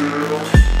Girl.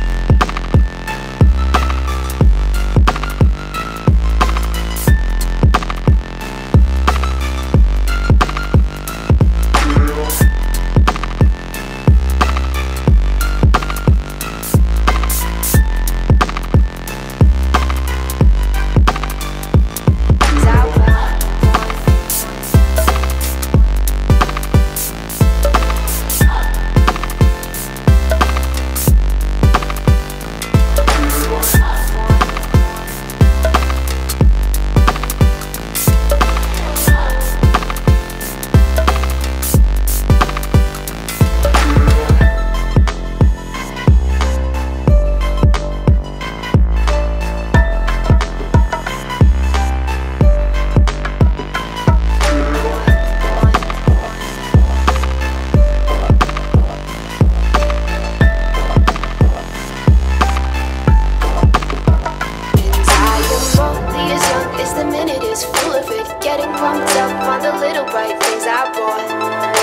she's full of it, getting pumped up on the little bright things I bought.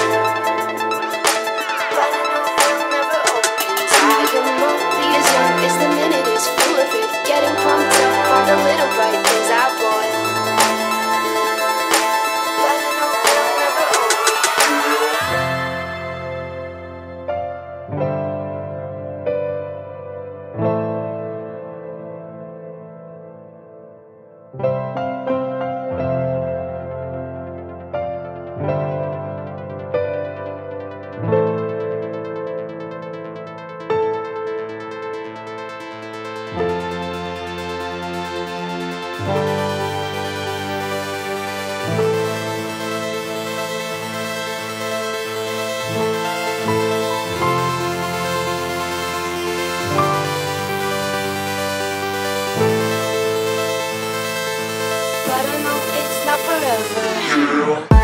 but I know it's not forever.